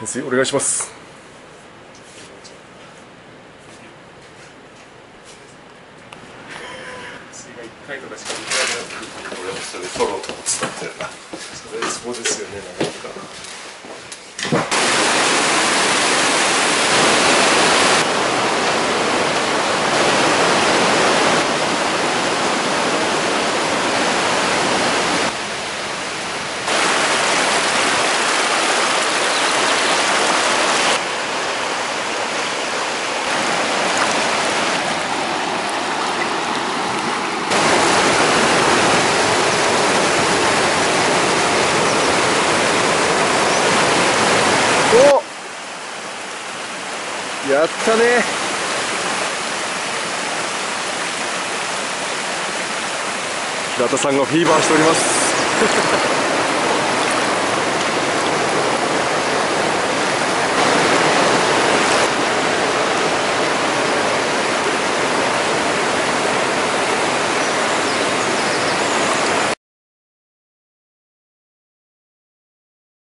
ですお願いします。それ撮ろうと思ってたんだよな。それそうですよねおやったね。平田さんがフィーバーしております。